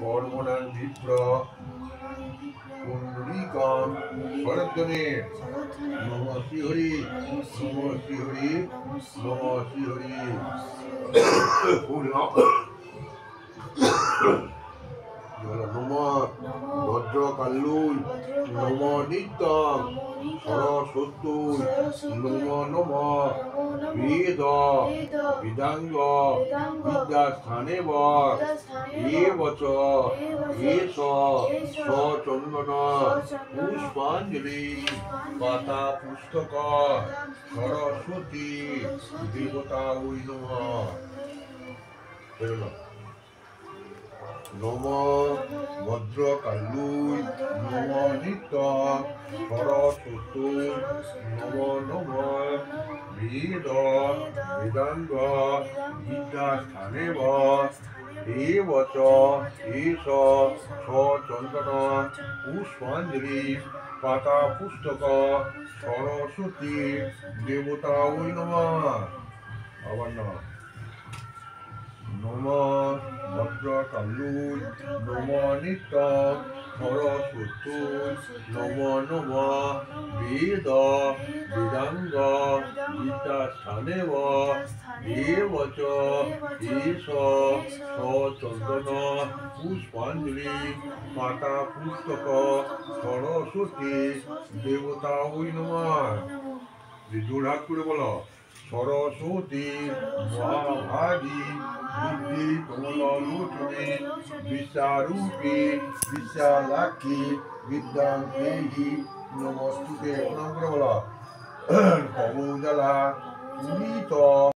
কর্মণাং বিপ্র কুণ্ডলিকম শরদ্দনে নম শ্রী হরি নম শ্রী হরি নম শ্রী হরি নম ভদ্র কাল্লুই নম নিত্যম সরস্বত্যুই নম নম বেদ, বেদাঙ্গ, বিদ্যাস্থানে এ বচ এস সচন্দন পুষ্পাঞ্জলি, পাতা পুস্তক, সরস্বতী, দেবতা ওই নম। নম ভদ্র কাল্লুই নম নিত্য সরস্বতী নম নম বেদ বেদাঙ্গ বিদ্যাস্থানে এ বচ এস সচন্দন পুষ্পাঞ্জলি পাতা পুস্তক সরস্বতী দেবতা ওই নম আবার নম ভদ্র কাল্লুই নম নিত্য সরস্বতী নম নম বেদ, বেদাঙ্গ গীতা বিদ্যাস্থানে বচ এস সচন্দন, পুষ্পাঞ্জলি মাতা পুস্তক, সরস্বতী, দেবতা ওই নম। জোড়হাত করে বলো। সরস্বতী মহাভাগী বুদ্ধি কমলোচনে বিশ্বারূপী বিশ্বালাক্ষী বিদ্যাং দেহি নমস্তুতে প্রণাম করে বলো কবুজালা পুনিত